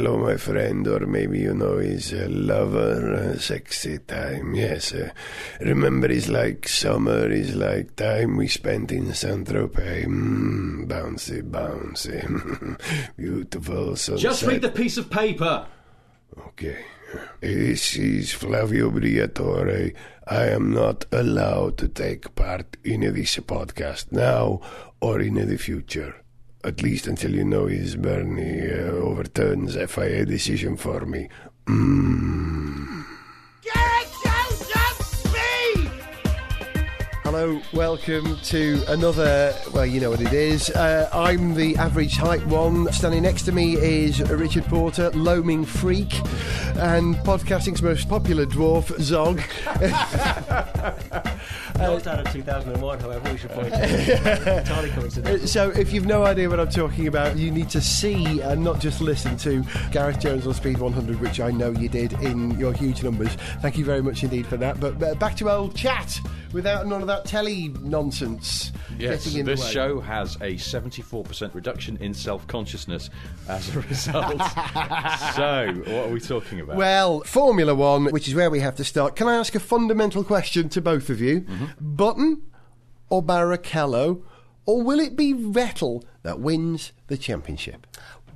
hello, my friend, or maybe you know his uh, lover, uh, sexy time. Yes, uh, remember, it's like summer, it's like time we spent in Saint Tropez. Mm, bouncy, bouncy, beautiful sunset. Just read the piece of paper. Okay. This is Flavio Briatore. I am not allowed to take part in this podcast now or in the future. At least until you know his Bernie uh, overturns FIA decision for me. Mm. Hello, welcome to another. Well, you know what it is. Uh, I'm the average height one. Standing next to me is Richard Porter, loaming freak, and podcasting's most popular dwarf, Zog. Not out of 2001, however, we should point out. Entirely coincidental. So, if you've no idea what I'm talking about, you need to see and not just listen to Gareth Jones on Speed 100, which I know you did in your huge numbers. Thank you very much indeed for that. But uh, back to old chat without none of that telly nonsense Yes, getting in this the way. show has a 74% reduction in self consciousness as a result. so, what are we talking about? Well, Formula One, which is where we have to start. Can I ask a fundamental question to both of you? Mm-hmm. Button or Barrichello, or will it be Vettel that wins the championship?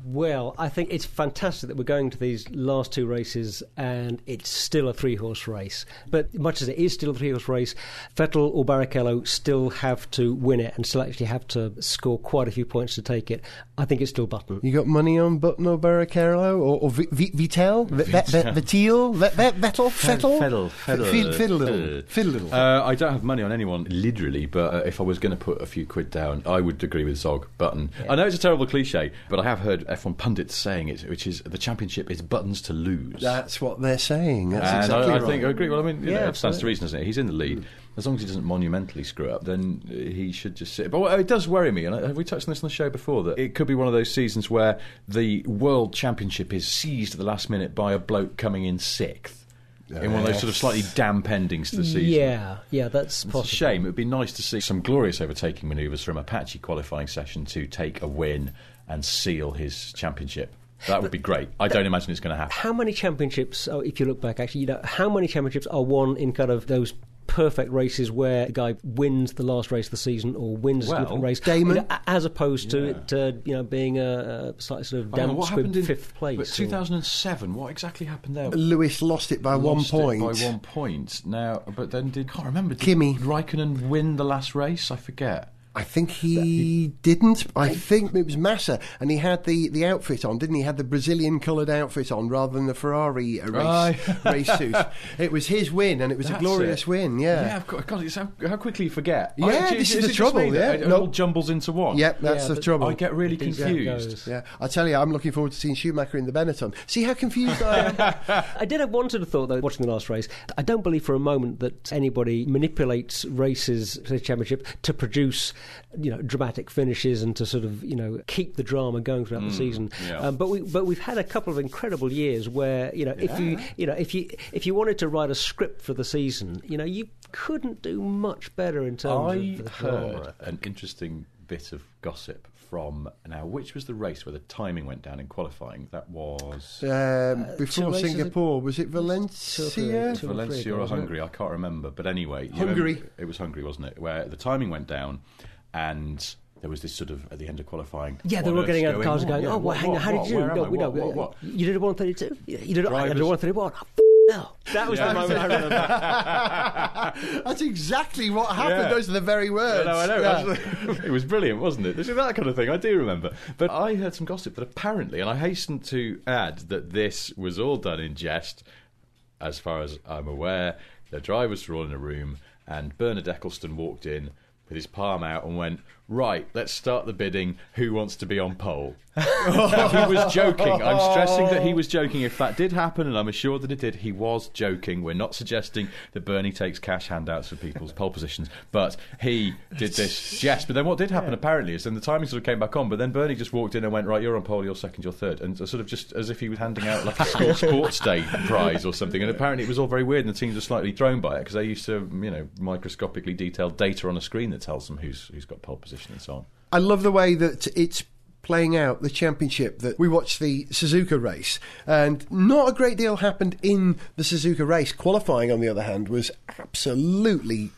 Well, I think it's fantastic that we're going to these last two races and it's still a three horse race. But much as it is still a three horse race, Vettel or Barrichello still have to win it and still actually have to score quite a few points to take it. I think it's still Button. You got money on Button or Barrichello or, or v- v- Vitel? V- v- v- Vettel? V- v- Vettel? Vettel? Fiddle, fiddle, Fid- Fiddle-diddle. Fiddle-diddle. Uh, I don't have money on anyone, literally, but uh, if I was going to put a few quid down, I would agree with Zog Button. I know it's a terrible cliche, but I have heard F1 pundits saying it, which is the championship is Buttons to lose. That's what they're saying. That's and exactly I, I right. think I agree. Well, I mean, Yeah, know, it stands to reason, doesn't it? He's in the lead. As long as he doesn't monumentally screw up, then he should just sit. But it does worry me, and have we touched on this on the show before, that it could be one of those seasons where the World Championship is seized at the last minute by a bloke coming in sixth. In one of those sort of slightly damp endings to the season. Yeah, yeah, that's It's a shame. It would be nice to see some glorious overtaking manoeuvres from a patchy qualifying session to take a win and seal his championship. That would be great. I don't imagine it's going to happen. How many championships, oh, if you look back, actually, you know, how many championships are won in kind of those perfect races where the guy wins the last race of the season or wins a Well, significant race, Damon. you know, as opposed to it, uh, you know, being a, a slightly sort of I don't know, what squib happened in fifth place. But or- 2007, what exactly happened there? Lewis lost it by Lost one it point. by one point. Now, but then did can't remember. Did Kimi. Raikkonen win the last race? I forget. I think he didn't. I think it was Massa, and he had the, the outfit on, didn't he? He had the Brazilian coloured outfit on rather than the Ferrari uh, race, Aye. race suit. It was his win, and it was a glorious it. win. Yeah. yeah. Of course, God, it's how, how quickly you forget. Yeah, I- this is it the just trouble, me yeah. It No. all jumbles into one. Yep, that's Yeah, the but trouble. I get really confused. yeah, I tell you, I'm looking forward to seeing Schumacher in the Benetton. See how confused I am. I did have one sort of thought though, watching the last race. I don't believe for a moment that anybody manipulates races for the championship to produce, you know, dramatic finishes and to sort of, you know, keep the drama going throughout the season. yeah. Um, but we, but we've had a couple of incredible years where, you know, if you, you know, if you, if you wanted to write a script for the season, you know, you couldn't do much better in terms I of the heard drama. an interesting bit of gossip from now. Which was the race where the timing went down in qualifying? That was Um, two before races Singapore, was it Two or three, Valencia? two or three, Valencia or wasn't it? Hungary. I can't remember, but anyway, you Hungary. remember- it was Hungary, wasn't it? Where the timing went down, and there was this sort of at the end of qualifying. Yeah, they were earth's getting out of cars and on? going, Yeah, oh, well, hang on, how did you? where No, we know. What- what- what? You did a 132? You did a, I did a 131. Oh, f- hell. That was Yeah. the moment I remember. That's exactly what happened. Yeah. Those are the very words. I know, I know. Yeah. It was brilliant, wasn't it? This is that kind of thing. I do remember. But I heard some gossip that apparently, and I hasten to add that this was all done in jest, as far as I'm aware. The drivers were all in a room, and Bernard Ecclestone walked in with his palm out and went, Right, let's start the bidding. Who wants to be on pole? Now, he was joking. I'm stressing that he was joking. If that did happen, and I'm assured that it did, he was joking. We're not suggesting that Bernie takes cash handouts for people's pole positions, but he did this jest. But then what did happen apparently is then the timing sort of came back on, but then Bernie just walked in and went, Right, you're on pole, you're second, you're third. And sort of just as if he was handing out like a school sports day prize or something. And apparently it was all very weird, and the teams were slightly thrown by it because they used to, you know, microscopically detail data on a screen that tells them who's who's got pole position and so on. I love the way that it's playing out the championship that we watched the Suzuka race, and not a great deal happened in the Suzuka race. Qualifying, on the other hand, was absolutely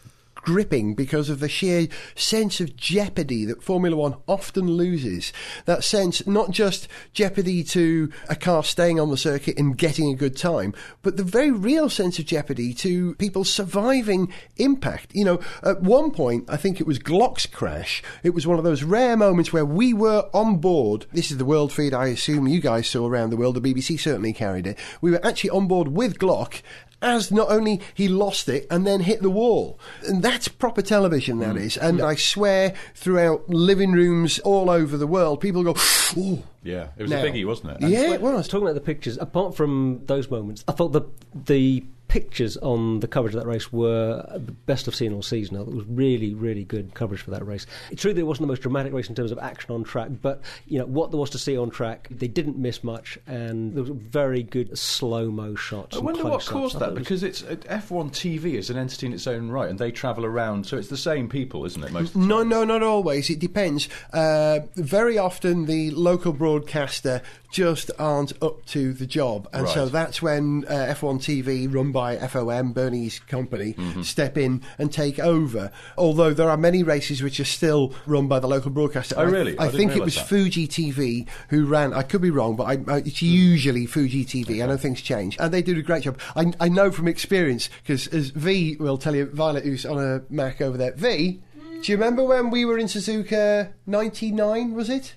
gripping because of the sheer sense of jeopardy that Formula One often loses. That sense, not just jeopardy to a car staying on the circuit and getting a good time, but the very real sense of jeopardy to people surviving impact. You know, at one point, I think it was Glock's crash, it was one of those rare moments where we were on board. This is the world feed I assume you guys saw around the world. The BBC certainly carried it. We were actually on board with Glock as not only he lost it and then hit the wall. And that's proper television, that mm. is. And mm. I swear throughout living rooms all over the world, people go, oh. Yeah, it was Now- a biggie, wasn't it? Yeah, it was. Talking about the pictures, apart from those moments, I thought the the pictures on the coverage of that race were the best I've seen all season. It was really, really good coverage for that race. It's true that it wasn't the most dramatic race in terms of action on track, but you know what there was to see on track, they didn't miss much, and there was a very good slow mo shots. I wonder what caused that it was- because it's uh, F1 TV is an entity in its own right, and they travel around, so it's the same people, isn't it? Most No, no, not always. It depends. Uh, very often, the local broadcaster just aren't up to the job, and so that's when uh, F1 TV, run by FOM, Bernie's company, Mm-hmm. step in and take over. Although there are many races which are still run by the local broadcaster. Oh, I- really? I I, didn't think it was that. Fuji TV who ran. I could be wrong, but I, I, it's usually Fuji TV. I know things change, and they did a great job. I, I know from experience because, as V will tell you, Violet, who's on a Mac over there, V. Do you remember when we were in Suzuka '99? Was it?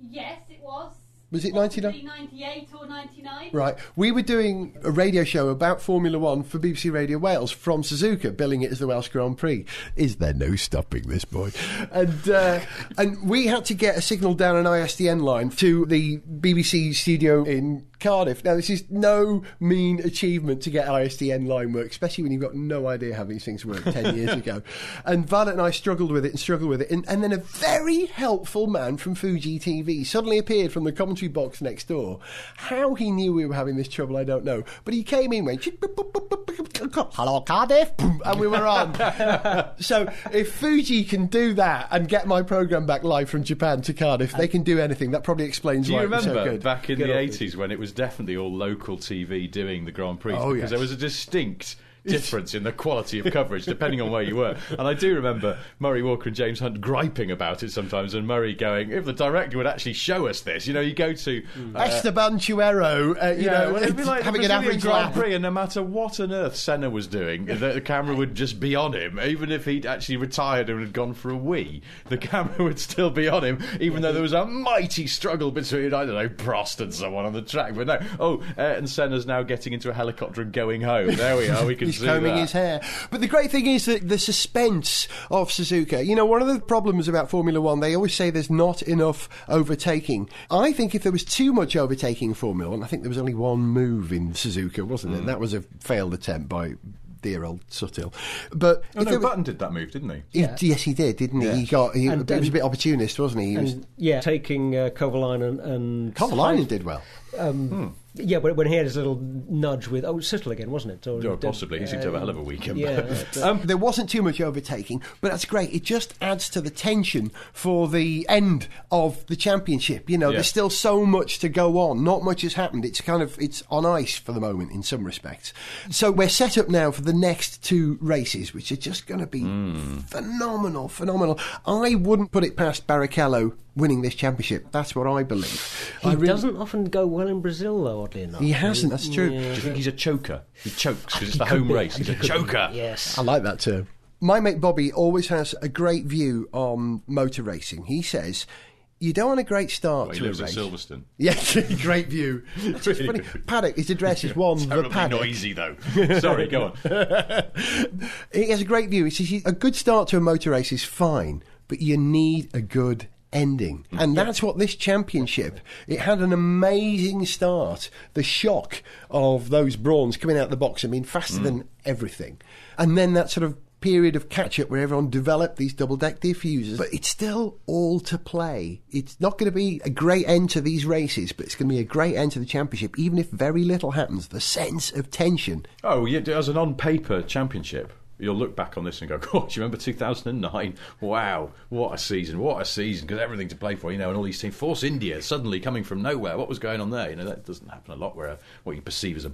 Yes, it was. Was it Possibly 99? 98 or 99? Right. We were doing a radio show about Formula One for BBC Radio Wales from Suzuka, billing it as the Welsh Grand Prix. Is there no stopping this boy? And uh, and we had to get a signal down an ISDN line to the BBC studio in Cardiff. Now, this is no mean achievement to get ISDN line work, especially when you've got no idea how these things work 10 years ago. And Violet and I struggled with it and struggled with it. And, and then a very helpful man from Fuji TV suddenly appeared from the commentary box next door. How he knew we were having this trouble, I don't know. But he came in, went, hello, Cardiff, and we were on. so if Fuji can do that and get my programme back live from Japan to Cardiff, they can do anything. That probably explains Do you why was remember so good. back in Good the eighties when it was definitely all local TV doing the Grand Prix? Oh, because yes. there was a distinct difference in the quality of coverage depending on where you were. And I do remember Murray Walker and James Hunt griping about it sometimes, and Murray going, "If the director would actually show us this, you know, you go to." Uh, Esteban Tuero, uh, you yeah, know, well, it'd be like having the an average Grand lap. Prix, and no matter what on earth Senna was doing, the, the camera would just be on him. Even if he'd actually retired and had gone for a wee, the camera would still be on him, even though there was a mighty struggle between I don't know Prost and someone on the track. But no, oh, uh, and Senna's now getting into a helicopter and going home. There we are. We can He's combing that. his hair. But the great thing is that the suspense of Suzuka, you know, one of the problems about Formula One, they always say there's not enough overtaking. I think if there was too much overtaking in Formula One, I think there was only one move in Suzuka, wasn't Mm. it? That was a failed attempt by dear old Sutil. But Oh if no, was- Button did that move, didn't he? he- Yeah. yes, he did, didn't he? Yeah. He got. He, And- it was a bit opportunist, wasn't he? he was, yeah, taking uh, Kovalainen and Kovalainen did well. Um, Yeah, when, when he had his little nudge with oh Sutil again, wasn't it? Or, Oh, possibly. He seemed to have a hell of a weekend. Yeah, but- Um, there wasn't too much overtaking, but that's great. It just adds to the tension for the end of the championship. You know, Yeah. there's still so much to go on. Not much has happened. It's kind of it's on ice for the moment in some respects. So we're set up now for the next two races, which are just going to be phenomenal, phenomenal. I wouldn't put it past Barrichello winning this championship. That's what I believe. he I really- doesn't often go well in Brazil, though. Oddly enough, He hasn't. That's true. Do you think he's a choker? He chokes because it's the home be. race. He's He a could be. choker. Yes. I like that term. My mate Bobby always has a great view on motor racing. He says, you don't want a great start Well, he to a lives at race. Silverstone. Yes, great view. It's Really funny. good. Paddock, his address is one, the Terribly Paddock. noisy though. Sorry, go on. He has a great view. He says a good start to a motor race is fine, but you need a good ending. Mm. And that's what this championship, it had an amazing start. The shock of those Brawns coming out of the box, I mean, faster mm. than everything. And then that sort of period of catch up where everyone developed these double deck diffusers. But it's still all to play. It's not going to be a great end to these races, but it's going to be a great end to the championship, even if very little happens. The sense of tension Oh, yeah, as an on-paper championship, you'll look back on this and go, God, do you remember 2009? Wow, what a season, what a season, because everything to play for, you know, and all these teams. Force India suddenly coming from nowhere. What was going on there? You know, that doesn't happen a lot where uh, what you perceive as a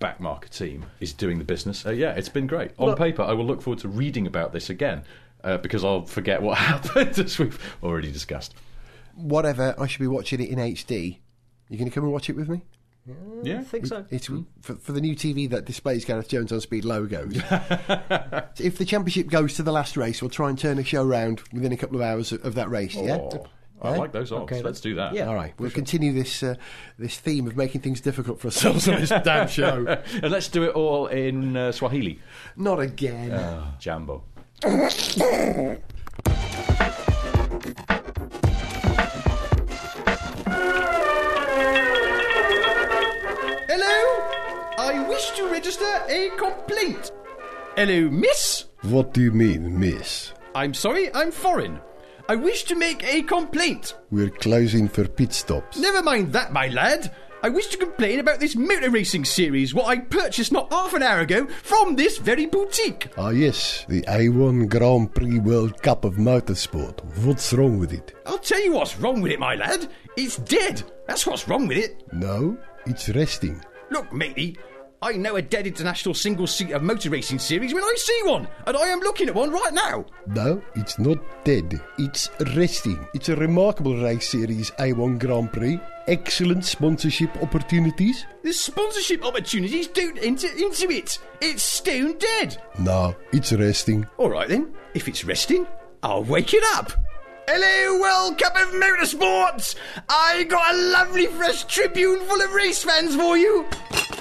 backmarker team is doing the business. Uh, yeah, it's been great. On Well- paper, I will look forward to reading about this again uh, because I'll forget what happened, as we've already discussed. Whatever, I should be watching it in HD. You going to come and watch it with me? Yeah, I think so. It's for, for the new TV that displays Gareth Jones on speed logos. if the championship goes to the last race, we'll try and turn the show round within a couple of hours of, of that race. Yeah. Oh, I Eh? like those odds. Okay, Let's do that. Yeah. All right, we'll continue this uh, this theme of making things difficult for ourselves on this damn show. and let's do it all in uh, Swahili. Not again. Jambo. to register a complaint. Hello, miss? What do you mean, miss? I'm sorry, I'm foreign. I wish to make a complaint. We're closing for pit stops. Never mind that, my lad. I wish to complain about this motor racing series, what I purchased not half an hour ago from this very boutique. Ah, yes, the A1 Grand Prix World Cup of Motorsport. What's wrong with it? I'll tell you what's wrong with it, my lad. It's dead. That's what's wrong with it. No, it's resting. Look, matey, I know a dead international single seater motor racing series when I see one, and I am looking at one right now. No, it's not dead. It's resting. It's a remarkable race series, A1 Grand Prix. Excellent sponsorship opportunities. The sponsorship opportunities don't enter into it. It's stone dead. No, it's resting. All right then, if it's resting, I'll wake it up. Hello, World Cup of Motorsports! I got a lovely fresh tribune full of race fans for you.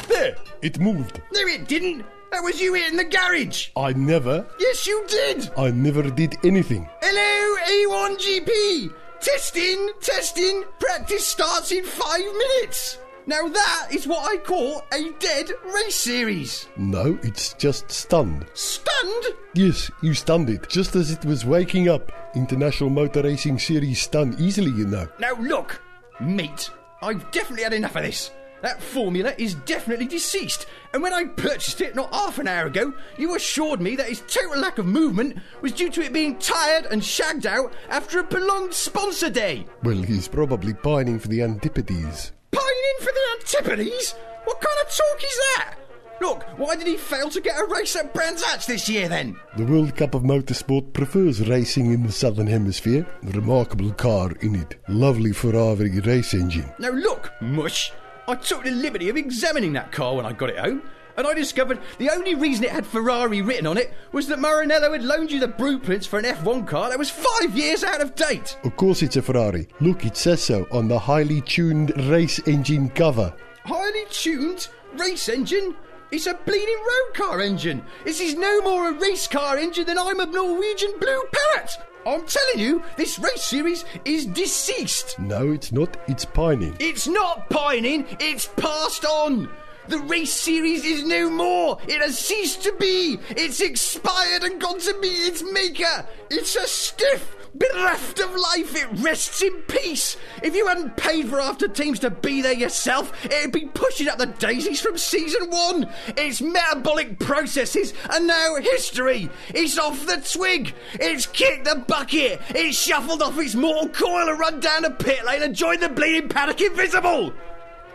There, it moved. No, it didn't. That was you here in the garage. I never, Yes, you did. I never did anything. Hello, A1GP. Testing, testing. Practice starts in five minutes. Now that is what I call a dead race series. No, it's just stunned. Stunned? Yes, you stunned it, just as it was waking up. International Motor Racing Series stunned easily, you know. Now look, mate, I've definitely had enough of this. That formula is definitely deceased, and when I purchased it not half an hour ago, you assured me that its total lack of movement was due to it being tired and shagged out after a prolonged sponsor day. Well, he's probably pining for the Antipodes. Pining for the Antipodes? What kind of talk is that? Look, why did he fail to get a race at Brands Hatch this year then? The World Cup of Motorsport prefers racing in the Southern Hemisphere. Remarkable car in it. Lovely Ferrari race engine. Now look, mush, I took the liberty of examining that car when I got it home, and I discovered the only reason it had Ferrari written on it was that Maranello had loaned you the blueprints for an F1 car that was five years out of date. Of course it's a Ferrari. Look, it says so on the highly tuned race engine cover. Highly tuned race engine? It's a bleeding road car engine. This is no more a race car engine than I'm a Norwegian blue parrot. I'm telling you, this race series is deceased. No, it's not. It's pining. It's not pining, it's passed on. The race series is no more. It has ceased to be. It's expired and gone to be its maker. It's a stiff, bereft of life. It rests in peace. If you hadn't paid for after teams to be there yourself, it'd be pushing up the daisies from season one. Its metabolic processes are now history. It's off the twig. It's kicked the bucket. It's shuffled off its mortal coil and run down the pit lane and joined the bleeding paddock invisible.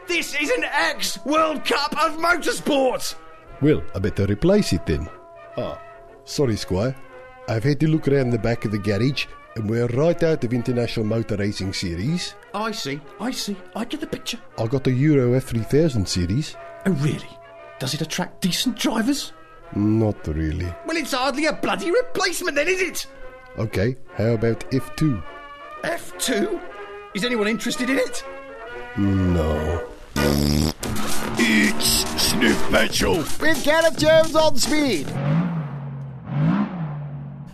This is an ex World Cup of Motorsport. Well, I better replace it then. Ah, sorry, Squire. I've had to look around the back of the garage, and we're right out of International Motor Racing Series. I see, I see. I get the picture. I got the Euro F3000 series. Oh, really? Does it attract decent drivers? Not really. Well, it's hardly a bloody replacement, then, is it? Okay, how about F2? F2? Is anyone interested in it? No. It's Sniff Mitchell. With Gareth Jones on speed.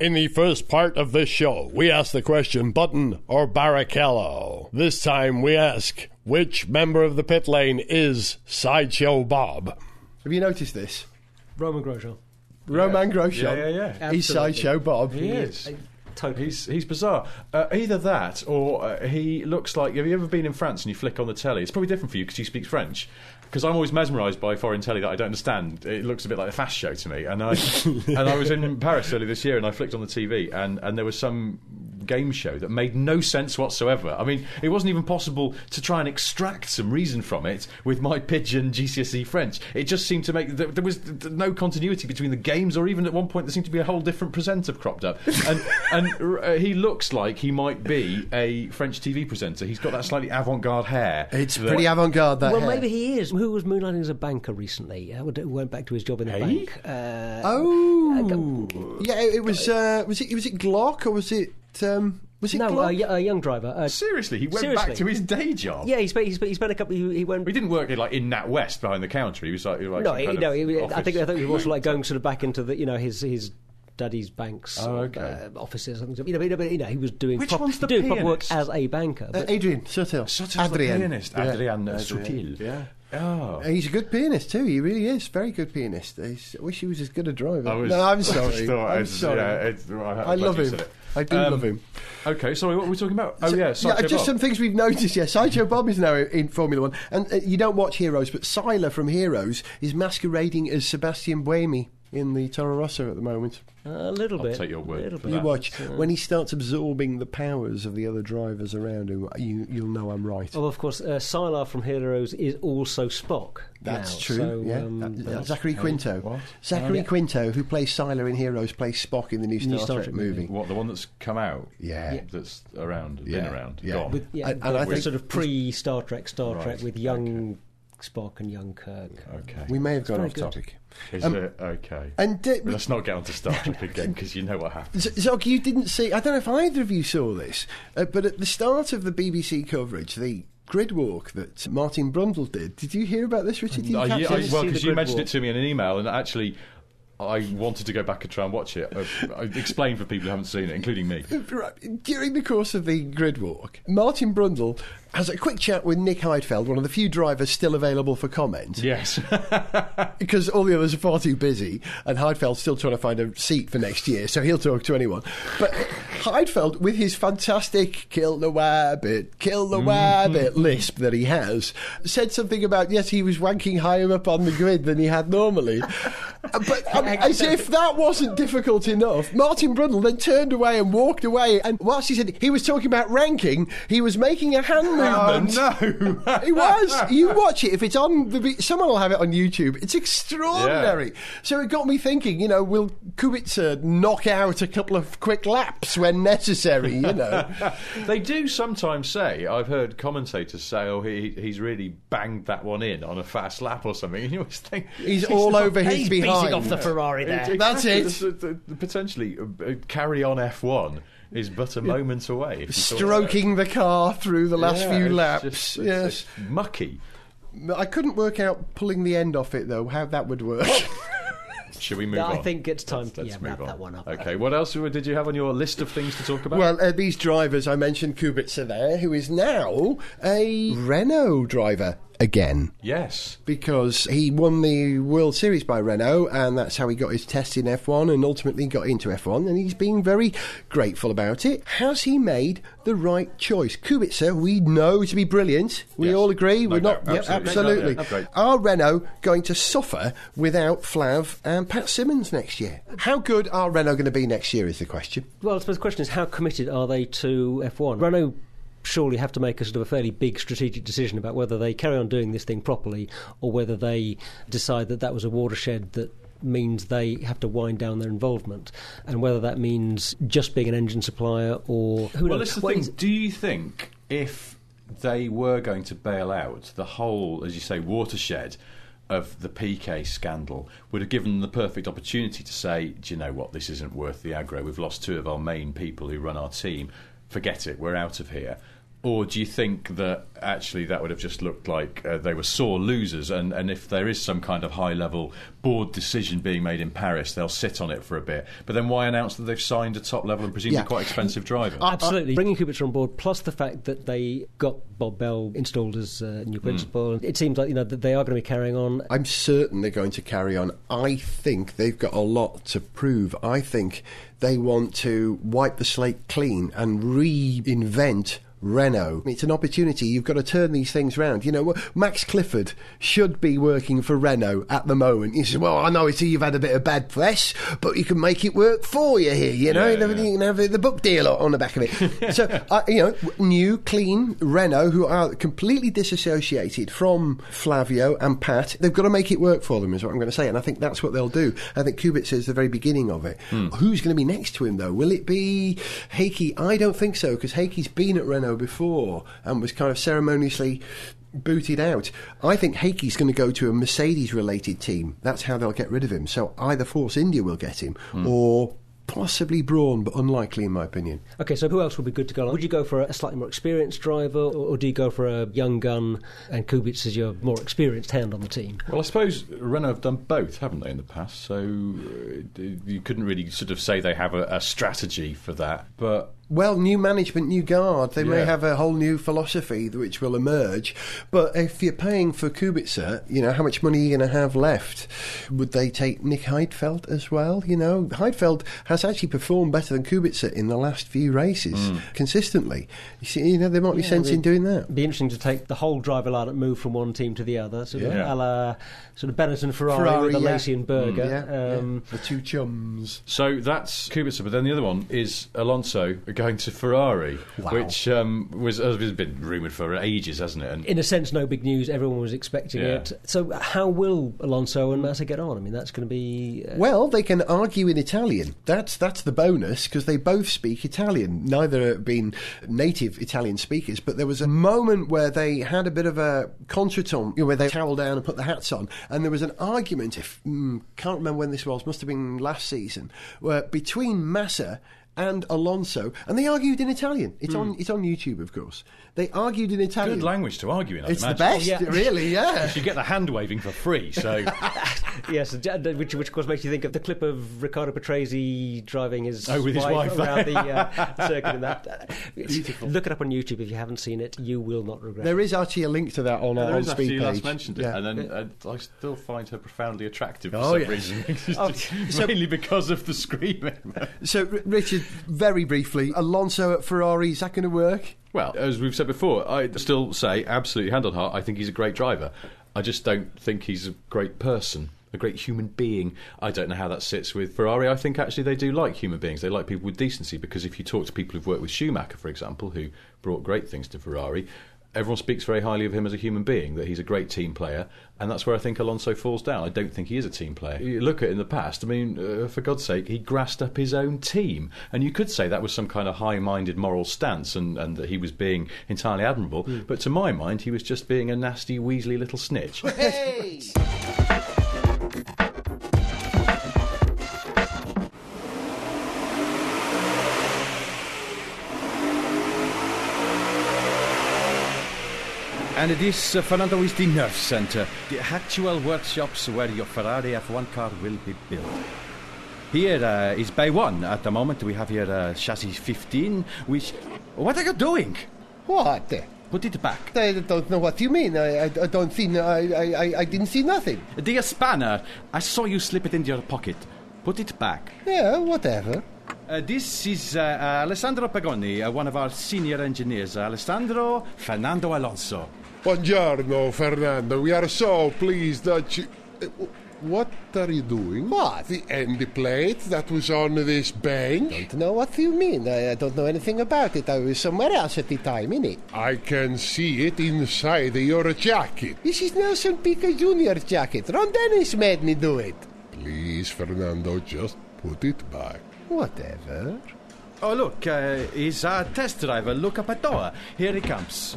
In the first part of this show, we ask the question Button or Barrichello. This time we ask which member of the pit lane is Sideshow Bob? Have you noticed this? Romain Grosjean. Romain Grosjean Yeah, yeah, yeah. is Absolutely. sideshow Bob. He is. Totally. He's he's bizarre. Uh, either that, or uh, he looks like. Have you ever been in France and you flick on the telly? It's probably different for you because you speak French. Because I'm always mesmerised by foreign telly that I don't understand. It looks a bit like a fast show to me. And I and I was in Paris earlier this year and I flicked on the TV and, and there was some game show that made no sense whatsoever. I mean, it wasn't even possible to try and extract some reason from it with my pigeon GCSE French. It just seemed to make there, there was th- th- no continuity between the games, or even at one point there seemed to be a whole different presenter cropped up. And and uh, he looks like he might be a French TV presenter. He's got that slightly avant-garde hair. It's that- pretty avant-garde that well, hair. maybe he is. Who was moonlighting as a banker recently? Uh, went- went back to his job in the Hey? bank. Uh, Oh, yeah. It, it was. Uh, was it? Was it Glock or was it? Um, was it no, Glock? a, y- a young driver. Uh, Seriously, he went Seriously. back to his day job. yeah, he spent, he spent, he spent a couple. He, he went. He didn't work like in Nat West behind the counter. He was like, he was like no, he, no. He, I think I think he was also like going sort of back into the you know his his daddy's banks Oh, okay. uh, offices and stuff. You know, but, but, you know, he was doing Which prop- one's the pianist? doing proper work as a banker. Uh, But Adrian Sutil. Sutil's the Adrian. pianist. Yeah. Adrian uh, Sutil. Yeah. Oh. Uh, He's a good pianist too. He really is. Very good pianist. He's, I wish he was as good a driver. I was- no, I'm sorry. I'm sorry. yeah, it's- I- I'm I love you him. I do Um, love him. Okay, sorry, what were we talking about? Oh, So- yeah, yeah. Just Bob. some things we've noticed. Yeah, Sideshow Bob is now in Formula One, and uh, you don't watch Heroes, but Sylar from Heroes is masquerading as Sebastian Buemi in the Toro Rosso at the moment. a little I'll bit. take your word for bit. You that. watch when he starts absorbing the powers of the other drivers around him. You, you'll know I'm right. Well, of course, uh, Sylar from Heroes is also Spock. That's now, true. So, yeah, um, that's- Zachary Quinto. what? Zachary Oh, yeah. Quinto, who plays Sylar in Heroes, plays Spock in the new Star, New Star Trek, Trek movie. movie. What, the one that's come out? Yeah. Yeah. That's around, been around, yeah. gone. with, yeah, And- and I think- sort of pre Star Trek, Star Right, Trek with young Spock and young Kirk. okay. We may have gone very off good. topic. Is um, it? Okay. And uh, Well, let's not get onto Star Trek again because you know what happens. Z- Zog, you didn't see. I don't know if either of you saw this, uh, but at the start of the BBC coverage, the grid walk that Martin Brundle did. Did you hear about this, Richard? Did you I, catch yeah, I, well, because you mentioned walk. it to me in an email, and actually, I wanted to go back and try and watch it. I, I explain for people who haven't seen it, including me. During the course of the grid walk, Martin Brundle has a quick chat with Nick Heidfeld, one of the few drivers still available for comment, Yes. because all the others are far too busy, and Heidfeld's still trying to find a seat for next year, so he'll talk to anyone. But Heidfeld, with his fantastic "kill the wabbit, kill the wabbit" lisp that he has, said something about yes, he was wanking higher up on the grid than he had normally. but um, as if that wasn't difficult enough, Martin Brundle then turned away and walked away. And whilst he said he was talking about ranking, he was making a hand movement. Oh, no. He was. You watch it if it's on. The, someone will have it on YouTube. It's extraordinary. So it got me thinking. You know, will Kubica knock out a couple of quick laps when necessary? You know, They do sometimes say, I've heard commentators say, oh, he, he's really banged that one in on a fast lap or something. And you always think. he's all over his He's behind. off the Ferrari there. That's it. This is, uh, Potentially, uh, uh, carry on F1 is but a moment away. if you thought about it. Stroking the car through the last Yeah, few it's laps. just- it's- yes, it's mucky. I couldn't work out pulling the end off it though. How that would work. Should we move No, on? I think it's time to Let's yeah, move wrap on. that one up. Okay, what else did you have on your list of things to talk about? Well, uh, these drivers, I mentioned Kubica there, who is now a Renault driver again. yes. Because he won the World Series by Renault, and that's how he got his test in F1 and ultimately got into F1, and he's been very grateful about it. Has he made the right choice? Kubica, we know to be brilliant. We Yes. all agree. No We're not. doubt. Yep, Absolutely. absolutely. No, no, great. Are Renault going to suffer without Flav and Pat Symonds next year? How good are Renault going to be next year? Is the question. Well, I suppose the question is how committed are they to F1? Renault surely have to make a sort of a fairly big strategic decision about whether they carry on doing this thing properly or whether they decide that that was a watershed that means they have to wind down their involvement and whether that means just being an engine supplier or who Well, knows it's the thing. Do you think if they were going to bail out the whole, as you say, watershed of the Piquet scandal, would have given them the perfect opportunity to say, "Do you know what? This isn't worth the aggro. We've lost two of our main people who run our team. Forget it. We're out of here." Or do you think that actually that would have just looked like uh, they were sore losers? And, and if there is some kind of high level board decision being made in Paris, they'll sit on it for a bit. But then why announce that they've signed a top level and presumably Yeah. quite expensive driver? Absolutely. Bringing Kubica on board, plus the fact that they got Bob Bell installed as uh, new principal, it seems like you know that they are going to be carrying on. I'm certain they're going to carry on. I think they've got a lot to prove. I think they want to wipe the slate clean and reinvent Renault. It's an opportunity. You've got to turn these things round. You know, Max Clifford should be working for Renault at the moment. He says, "Well, I know it's you've had a bit of bad press, but you can make it work for you here. You know, Yeah, yeah. You can have the book deal on the back of it." so, uh, you know, new, clean Renault, who are completely disassociated from Flavio and Pat, they've got to make it work for them. Is what I'm going to say, and I think that's what they'll do. I think Kubica is the very beginning of it. Who's going to be next to him though? Will it be Heikki? I don't think so because Heikki's been at Renault before and was kind of ceremoniously booted out. I think Heikki's going to go to a Mercedes related team. That's how they'll get rid of him. So either Force India will get him or possibly Brawn, but unlikely in my opinion. Okay, so who else would be good to go on? Would you go for a slightly more experienced driver, or, or do you go for a young gun and Kubica as your more experienced hand on the team? Well, I suppose Renault have done both, haven't they, in the past? So uh, you couldn't really sort of say they have a, a strategy for that. But Well, new management, new guard. They may have a whole new philosophy which will emerge. But if you're paying for Kubica, you know, how much money are you going to have left? Would they take Nick Heidfeld as well? You know, Heidfeld has actually performed better than Kubica in the last few races consistently. You see, you know, there might be sense in doing that. It'd be interesting to take the whole driver lineup, move from one team to the other, sort of Yeah. a la sort of Benetton Ferrari, Ferrari, with a yeah. Lacey and Berger. Yeah, yeah. um, the two chums. So that's Kubica, but then the other one is Alonso going to Ferrari, Wow. which um, was has been rumoured for ages, hasn't it? And In a sense, no big news. Everyone was expecting Yeah. it. So, how will Alonso and Massa get on? I mean, that's going to be. Uh, Well, they can argue in Italian. That's that's the bonus because they both speak Italian. Neither have been native Italian speakers, but there was a moment where they had a bit of a contretemps, you know, where they towel down and put the hats on, and there was an argument. If mm, can't remember when this was, must have been last season, where between Massa and Alonso, and they argued in Italian. It's hmm. on it's on YouTube, of course. They argued in Italian. good language to argue in. I'd It's the imagine. best, yeah. really. Yeah. You get the hand waving for free. So yes, which, which of course makes you think of the clip of Riccardo Patrese driving his, Oh, with his wife. around the uh, circuit. In that, it's- look it up on YouTube if you haven't seen it. You will not regret. There is actually a link to that on our there on is speed actually page. last mentioned it, Yeah. and then uh, I still find her profoundly attractive for Oh, some yeah. reason. Oh, Just mainly because of the screaming. So, R- Richard, very briefly, Alonso at Ferrari, is that going to work? Well, as we've said before, I still say absolutely hand on heart. I think he's a great driver. I just don't think he's a great person, a great human being. I don't know how that sits with Ferrari. I think actually they do like human beings. They like people with decency because if you talk to people who've worked with Schumacher, for example, who brought great things to Ferrari. Everyone speaks very highly of him as a human being, that he's a great team player, and that's where I think Alonso falls down. I don't think he is a team player. You look at it in the past, I mean, uh, for God's sake, he grassed up his own team, and you could say that was some kind of high minded moral stance and, and that he was being entirely admirable, but to my mind, he was just being a nasty, weaselly little snitch. And this, uh, Fernando, is the Nerve Center, the actual workshops where your Ferrari F1 car will be built. Here uh, is Bay 1. At the moment, we have here uh, chassis 15, which. What are you doing? What? Put it back. I don't know what you mean. I, I, I don't see. I, I, I didn't see nothing. The spanner. I saw you slip it into your pocket. Put it back. Yeah, whatever. Uh, this is uh, uh, Alessandro Pagoni, uh, one of our senior engineers. Alessandro Fernando Alonso. Buongiorno, Fernando. We are so pleased that you. What are you doing? What? The end plate that was on this bench? Don't know what you mean. I, I don't know anything about it. I was somewhere else at the time, innit? I can see it inside your jacket. This is Nelson Piquet Jr.'s jacket. Ron Dennis made me do it. Please, Fernando, just put it back. Whatever. Oh, look, uh, he's our test driver. Luca Badoer. Here he comes.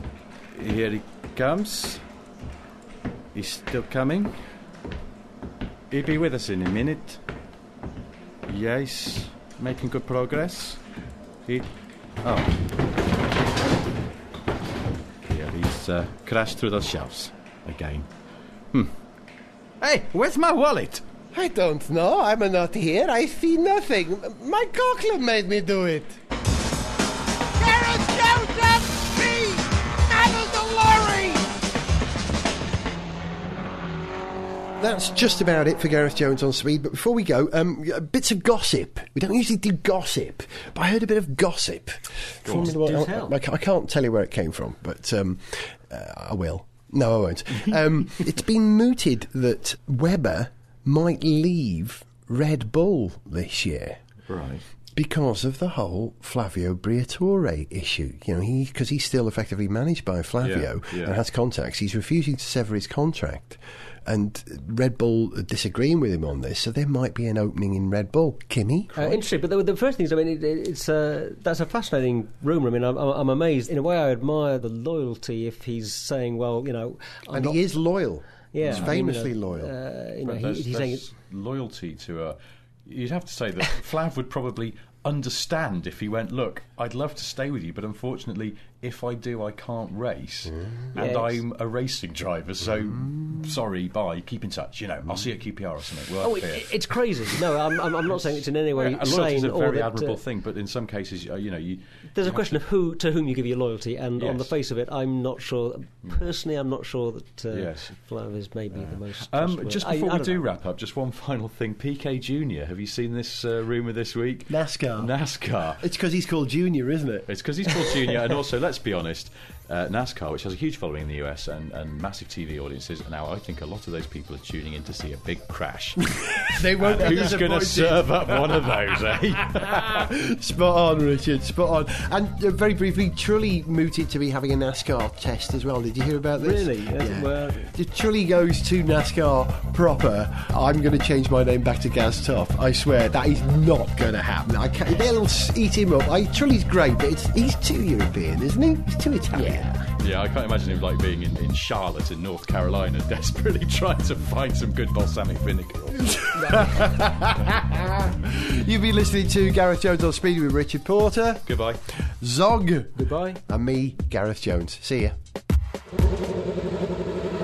Here he comes. He's still coming. He'll be with us in a minute. Yes, making good progress. He. Oh. it's uh, crashed through the shelves again. Hmm. Hey, where's my wallet? I don't know. I'm not here. I see nothing. My cockler made me do it. That's just about it for Gareth Jones on speed. But before we go, um, bits of gossip. We don't usually do gossip, but I heard a bit of gossip. Formula One- Do I- I, I can't tell you where it came from, but um, uh, I will. No, I won't. Um, it's been mooted that Webber might leave Red Bull this year Right. because of the whole Flavio Briatore issue. You know, he because he's still effectively managed by Flavio Yeah, yeah. and has contacts. He's refusing to sever his contract, and Red Bull are disagreeing with him on this. So there might be an opening in Red Bull. Kimi, Uh, interesting, but the, the first thing is, I mean, it, it's a, that's a fascinating rumour. I mean, I'm, I'm I'm amazed. In a way, I admire the loyalty if he's saying, well, you know, I'm and not- he is loyal. yeah, he's I mean, you know, famously loyal. Uh, you know, he, there's, he's saying, there's loyalty to a. You'd have to say that Flav would probably understand if he went, look, I'd love to stay with you, but unfortunately, if I do, I can't race, and Yes. I'm a racing driver, so sorry, bye, keep in touch. You know, I'll see you at QPR or something. Work oh, here. it, it's crazy. No, I'm, I'm, I'm not saying it's in any way Yeah, loyalty is a or very that, admirable uh, thing, but in some cases, uh, you know, you There's a question of who to whom you give your loyalty, and on the face of it, I'm not sure. Personally, I'm not sure that uh, Yes. Flav is maybe the most. Um, just before I we don't know. wrap up, just one final thing. Piquet Junior, have you seen this uh, rumor this week? NASCAR. NASCAR. it's because he's called Junior, isn't it? It's because he's called Junior, and also, let's be honest, uh, NASCAR, which has a huge following in the US and, and massive TV audiences, and now I think a lot of those people are tuning in to see a big crash. They won't. And who's going to serve up one of those, eh? Spot on, Richard. Spot on. And uh, very briefly, Trulli mooted to be having a NASCAR test as well. Did you hear about this? Really? Yes, well- If Trulli goes to NASCAR proper, I'm going to change my name back to Gaz Toff. I swear that is not going to happen. I can't, they'll eat him up. I, Trulli's great, but it's, he's too European, isn't he? He's too Italian. Yeah, I can't imagine him like being in, in Charlotte in North Carolina, desperately trying to find some good balsamic vinegar. You've been listening to Gareth Jones on Speed with Richard Porter, Goodbye. Zog, Goodbye. and me, Gareth Jones. See ya.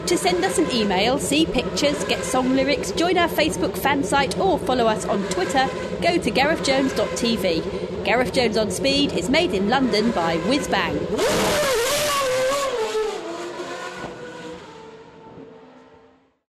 To send us an email, see pictures, get song lyrics, join our Facebook fan site, or follow us on Twitter, go to garethjones.tv. Gareth Jones on Speed is made in London by Whizbang.